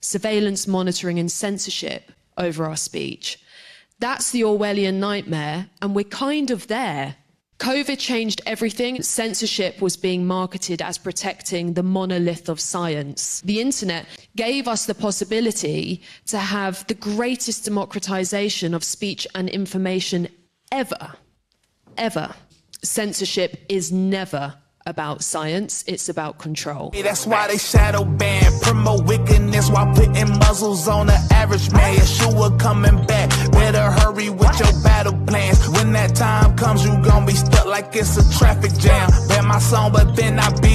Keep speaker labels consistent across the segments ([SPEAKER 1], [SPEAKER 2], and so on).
[SPEAKER 1] surveillance, monitoring, and censorship over our speech. That's the Orwellian nightmare, and we're kind of there. COVID changed everything. Censorship was being marketed as protecting the monolith of science. The internet gave us the possibility to have the greatest democratization of speech and information ever. Ever. Censorship is never about science, it's about control.
[SPEAKER 2] That's why they shadow ban, promote wickedness while putting muzzles on the average man. Yeshua coming back, better hurry with your battle plans. When that time comes, you gon' be stuck like it's a traffic jam. Bet my song, but then I beat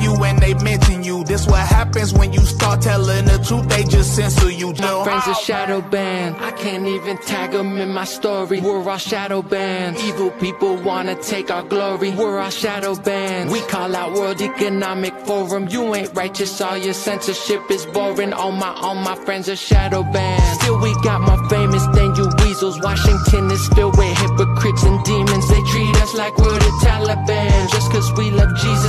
[SPEAKER 2] you when they mention you. This what happens when you start telling the truth, they just censor you.
[SPEAKER 3] My friends are shadow banned. I can't even tag them in my story. We're all shadow banned. Evil people wanna take our glory. We're all shadow banned. We call out World Economic Forum. You ain't righteous, all your censorship is boring. All my, all my friends are shadow banned. Still, we got more famous than you weasels. Washington is filled with hypocrites and demons. They treat us like we're the Taliban. Just cause we love Jesus